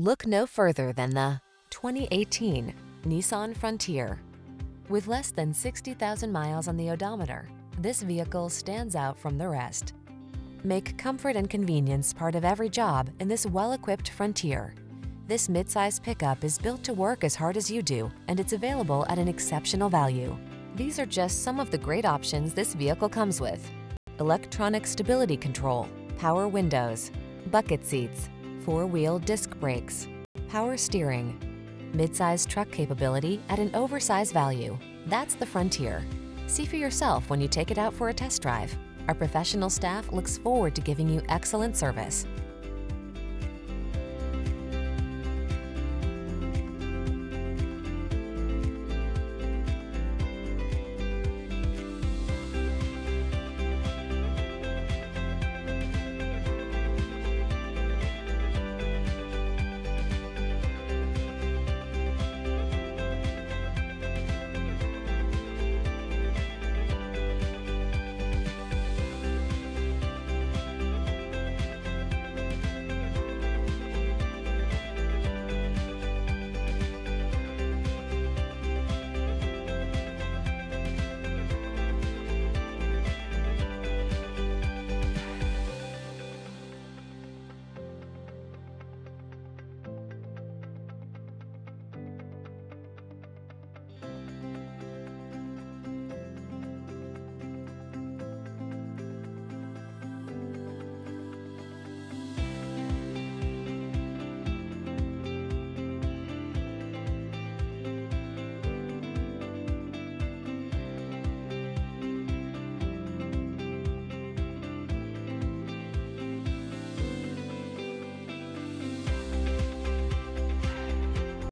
Look no further than the 2018 Nissan Frontier. With less than 60,000 miles on the odometer, this vehicle stands out from the rest. Make comfort and convenience part of every job in this well-equipped Frontier. This midsize pickup is built to work as hard as you do, and it's available at an exceptional value. These are just some of the great options this vehicle comes with. Electronic stability control, power windows, bucket seats, four-wheel disc brakes, power steering, midsize truck capability at an oversized value. That's the Frontier. See for yourself when you take it out for a test drive. Our professional staff looks forward to giving you excellent service.